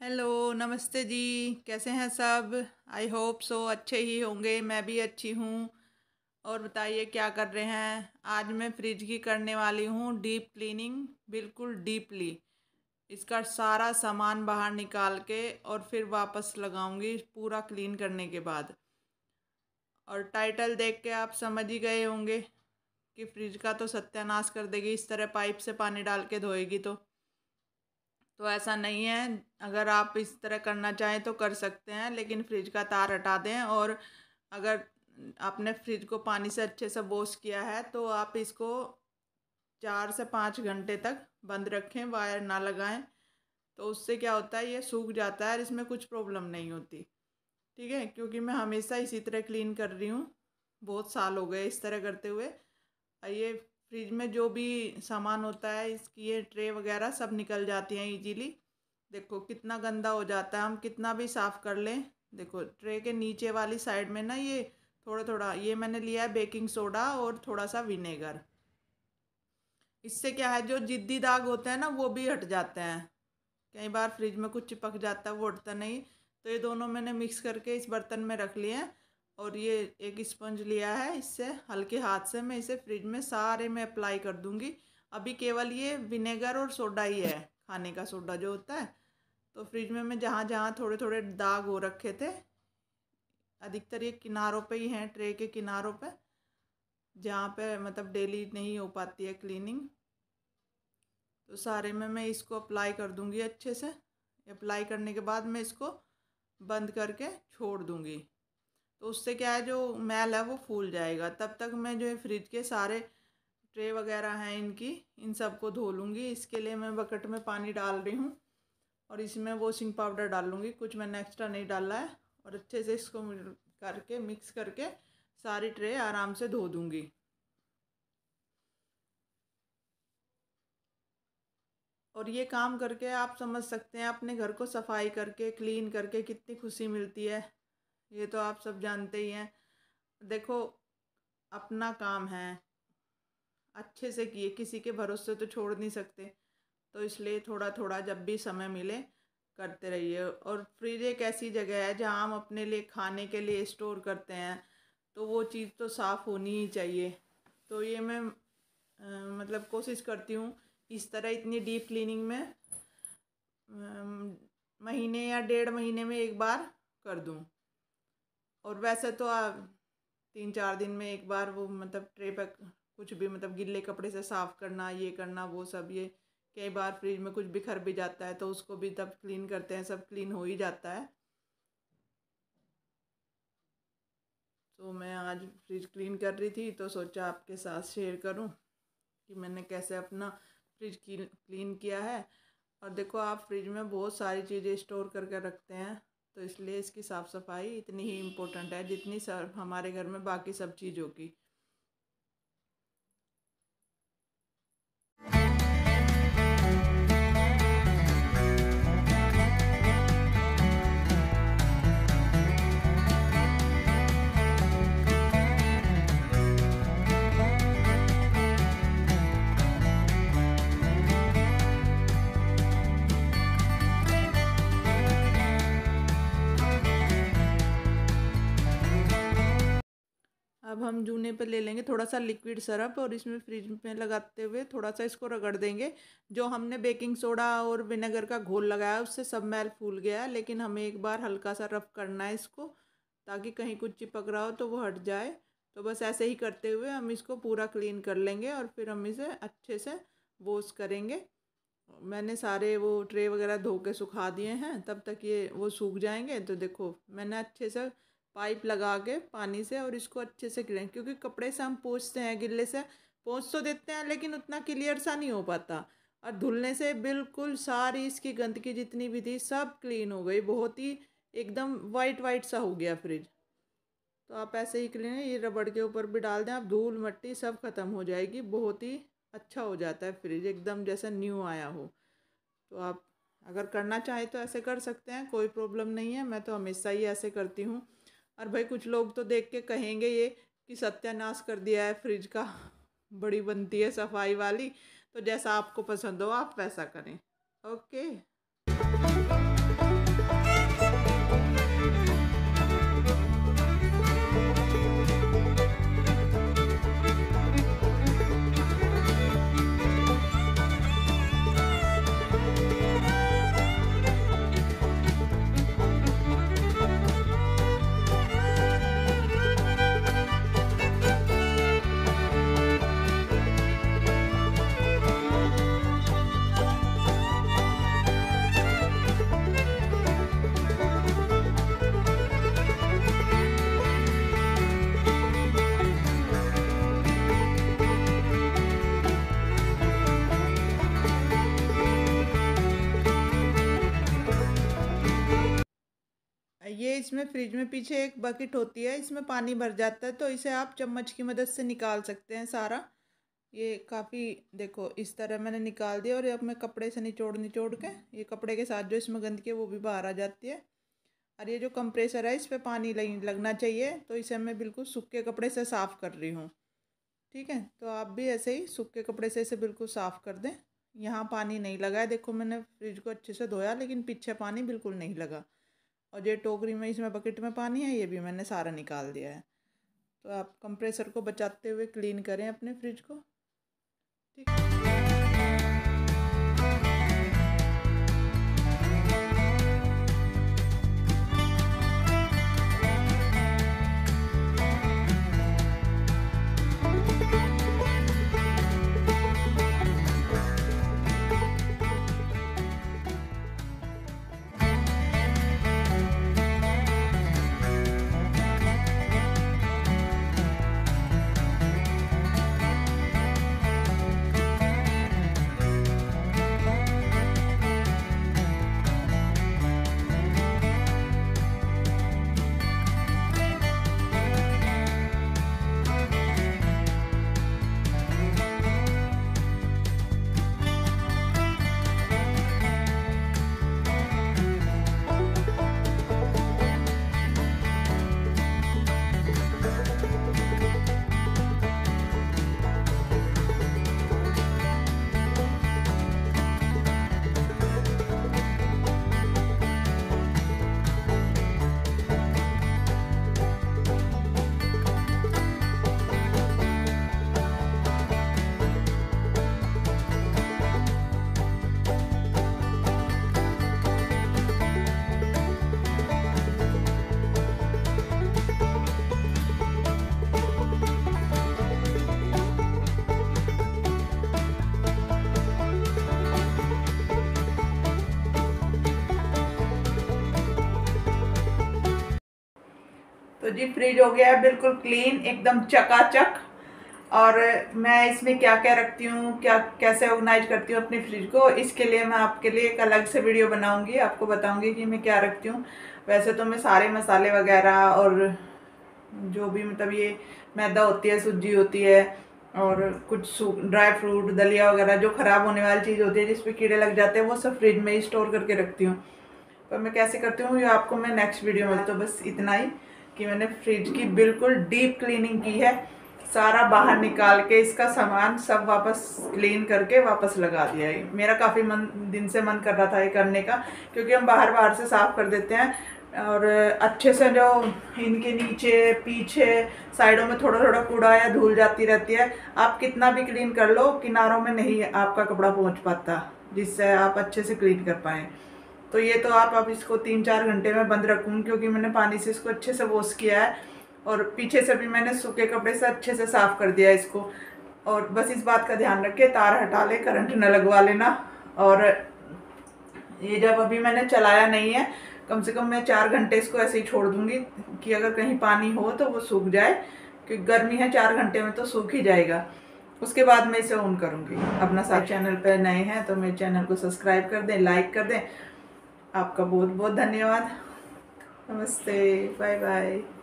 Hello नमस्ते जी। कैसे हैं सब? आई होप सो अच्छे ही होंगे। मैं भी अच्छी हूँ। और बताइए, क्या कर रहे हैं? आज मैं फ्रिज की करने वाली हूँ डीप क्लीनिंग बिल्कुल डीपली इसका सारा सामान बाहर निकाल के और फिर वापस लगाऊँगी पूरा क्लीन करने के बाद। और टाइटल देख के आप समझ ही गए होंगे कि फ्रिज का तो सत्यानाश कर देगी। इस तरह पाइप से पानी डाल के धोएगी तो। तो ऐसा नहीं है। अगर आप इस तरह करना चाहें तो कर सकते हैं, लेकिन फ्रिज का तार हटा दें और अगर आपने फ्रिज को पानी से अच्छे से वॉश किया है तो आप इसको चार से पाँच घंटे तक बंद रखें, वायर ना लगाएँ। तो उससे क्या होता है, ये सूख जाता है और इसमें कुछ प्रॉब्लम नहीं होती। ठीक है? क्योंकि मैं हमेशा इसी तरह क्लीन कर रही हूँ। बहुत साल हो गए इस तरह करते हुए। ये फ्रिज में जो भी सामान होता है, इसकी ये ट्रे वगैरह सब निकल जाती हैं इजीली देखो, कितना गंदा हो जाता है। हम कितना भी साफ़ कर लें, देखो, ट्रे के नीचे वाली साइड में ना ये थोड़ा थोड़ा ये मैंने लिया है बेकिंग सोडा और थोड़ा सा विनेगर इससे क्या है, जो जिद्दी दाग होते हैं ना, वो भी हट जाते हैं। कई बार फ्रिज में कुछ चिपक जाता है, वो हटता नहीं। तो ये दोनों मैंने मिक्स करके इस बर्तन में रख लिए हैं। और ये एक स्पंज लिया है इससे, हल्के हाथ से। मैं इसे फ्रिज में सारे में अप्लाई कर दूँगी। अभी केवल ये विनेगर और सोडा ही है, खाने का सोडा जो होता है। तो फ्रिज में मैं जहाँ जहाँ थोड़े थोड़े दाग हो रखे थे, अधिकतर ये किनारों पे ही हैं, ट्रे के किनारों पे, जहाँ पे मतलब डेली नहीं हो पाती है क्लीनिंग तो सारे में मैं इसको अप्लाई कर दूँगी अच्छे से। अप्लाई करने के बाद मैं इसको बंद करके छोड़ दूँगी। तो उससे क्या है, जो मैल है वो फूल जाएगा। तब तक मैं जो है फ्रिज के सारे ट्रे वगैरह हैं इनकी, इन सबको धो लूँगी। इसके लिए मैं बकेट में पानी डाल रही हूँ और इसमें वॉशिंग पाउडर डाल लूँगी। कुछ मैंने एक्स्ट्रा नहीं डाला है और अच्छे से इसको करके मिक्स करके सारी ट्रे आराम से धो दूँगी। और ये काम करके आप समझ सकते हैं, अपने घर को सफ़ाई करके क्लीन करके कितनी खुशी मिलती है। ये तो आप सब जानते ही हैं। देखो अपना काम है। अच्छे से किए किसी के भरोसे तो छोड़ नहीं सकते। तो इसलिए थोड़ा थोड़ा जब भी समय मिले करते रहिए। और फ्रिज एक ऐसी जगह है जहाँ हम अपने लिए खाने के लिए स्टोर करते हैं। तो वो चीज़ तो साफ़ होनी ही चाहिए। तो ये मैं आ, मतलब कोशिश करती हूँ इस तरह इतनी डीप क्लीनिंग में आ, महीने या डेढ़ महीने में एक बार कर दूँ। और वैसे तो आप तीन चार दिन में एक बार वो मतलब ट्रे पर कुछ भी मतलब गिले कपड़े से साफ़ करना, ये करना, वो सब, ये कई बार फ्रिज में कुछ बिखर भी जाता है तो उसको भी तब क्लीन करते हैं, सब क्लीन हो ही जाता है। तो मैं आज फ्रिज क्लीन कर रही थी तो सोचा आपके साथ शेयर करूँ कि मैंने कैसे अपना फ्रिज क्लीन किया है। और देखो आप फ्रिज में बहुत सारी चीज़ें स्टोर करके रखते हैं। तो इसलिए इसकी साफ़ सफ़ाई इतनी ही इम्पोर्टेंट है जितनी हमारे घर में बाकी सब चीज़ों की। अब हम जूने पे ले लेंगे थोड़ा सा लिक्विड सरप और इसमें फ्रिज में लगाते हुए थोड़ा सा इसको रगड़ देंगे। जो हमने बेकिंग सोडा और विनेगर का घोल लगाया, उससे सब मैल फूल गया है, लेकिन हमें एक बार हल्का सा रफ करना है इसको, ताकि कहीं कुछ चिपक रहा हो तो वो हट जाए। तो बस ऐसे ही करते हुए हम इसको पूरा क्लीन कर लेंगे और फिर हम इसे अच्छे से वॉश करेंगे। मैंने सारे वो ट्रे वगैरह धो के सुखा दिए हैं, तब तक ये वो सूख जाएँगे। तो देखो, मैंने अच्छे से पाइप लगा के पानी से और इसको अच्छे से क्लीन क्योंकि कपड़े से हम पोछते हैं गिल्ले से पोछ तो देते हैं लेकिन उतना क्लियर सा नहीं हो पाता। और धुलने से बिल्कुल सारी इसकी गंदगी जितनी भी थी सब क्लीन हो गई, बहुत ही एकदम वाइट वाइट सा हो गया फ्रिज। तो आप ऐसे ही क्लीन ये रबड़ के ऊपर भी डाल दें आप धूल मट्टी सब ख़त्म हो जाएगी, बहुत ही अच्छा हो जाता है फ्रिज, एकदम जैसा न्यू आया हो। तो आप अगर करना चाहें तो ऐसे कर सकते हैं, कोई प्रॉब्लम नहीं है, मैं तो हमेशा ही ऐसे करती हूँ। और भाई कुछ लोग तो देख के कहेंगे ये कि सत्यानाश कर दिया है फ्रिज का। बड़ी बनती है सफ़ाई वाली। तो जैसा आपको पसंद हो आप वैसा करें। ओके। ये इसमें फ्रिज में पीछे एक बकेट होती है, इसमें पानी भर जाता है तो इसे आप चम्मच की मदद से निकाल सकते हैं सारा। ये काफ़ी, देखो, इस तरह मैंने निकाल दिया और अब मैं कपड़े से निचोड़ निचोड़ के, ये कपड़े के साथ जो इसमें गंदगी है वो भी बाहर आ जाती है। और ये जो कंप्रेसर है, इस पर पानी लगना चाहिए तो इसे मैं बिल्कुल सूखे कपड़े से साफ़ कर रही हूँ। ठीक है तो आप भी ऐसे ही सूखे कपड़े से इसे बिल्कुल साफ़ कर दें। यहाँ पानी नहीं लगा है, देखो मैंने फ्रिज को अच्छे से धोया, लेकिन पीछे पानी बिल्कुल नहीं लगा। और ये टोकरी में, इसमें बकेट में पानी है, ये भी मैंने सारा निकाल दिया है। तो आप कंप्रेसर को बचाते हुए क्लीन करें अपने फ्रिज को। ठीक तो जी फ्रिज हो गया है बिल्कुल क्लीन एकदम चकाचक। और मैं इसमें क्या क्या रखती हूँ, क्या, कैसे ऑर्गेनाइज करती हूँ अपने फ्रिज को, इसके लिए मैं आपके लिए एक अलग से वीडियो बनाऊँगी, आपको बताऊँगी कि मैं क्या रखती हूँ। वैसे तो मैं सारे मसाले वगैरह और जो भी मतलब ये मैदा होती है, सूजी होती है, और कुछ ड्राई फ्रूट दलिया वगैरह, जो ख़राब होने वाली चीज़ होती है जिस पर कीड़े लग जाते हैं, वो सब फ्रिज में ही स्टोर करके रखती हूँ। पर मैं कैसे करती हूँ, ये आपको मैं नेक्स्ट वीडियो में तो बस इतना ही। कि मैंने फ्रिज की बिल्कुल डीप क्लीनिंग की है। सारा बाहर निकाल के इसका सामान सब वापस क्लीन करके वापस लगा दिया है। मेरा काफ़ी मन, दिन से मन कर रहा था ये करने का, क्योंकि हम बाहर बाहर से साफ़ कर देते हैं। और अच्छे से जो इनके नीचे, पीछे, साइडों में थोड़ा थोड़ा कूड़ा या धूल जाती रहती है, आप कितना भी क्लीन कर लो, किनारों में नहीं आपका कपड़ा पहुँच पाता, जिससे आप अच्छे से क्लीन कर पाएँ। तो ये तो आप अब इसको तीन चार घंटे में बंद रखूँ क्योंकि मैंने पानी से इसको अच्छे से वॉश किया है और पीछे से भी मैंने सूखे कपड़े से अच्छे से साफ़ कर दिया इसको। और बस इस बात का ध्यान रखे तार हटा ले करंट न लगवा लेना। और ये जब अभी मैंने चलाया नहीं है कम से कम मैं चार घंटे इसको ऐसे ही छोड़ दूँगी कि अगर कहीं पानी हो तो वो सूख जाए क्योंकि गर्मी है चार घंटे में तो सूख ही जाएगा। उसके बाद मैं इसे ऑन करूँगी। अपना साथ चैनल पर नए हैं तो मेरे चैनल को सब्सक्राइब कर दें लाइक कर दें आपका बहुत बहुत धन्यवाद। नमस्ते बाय बाय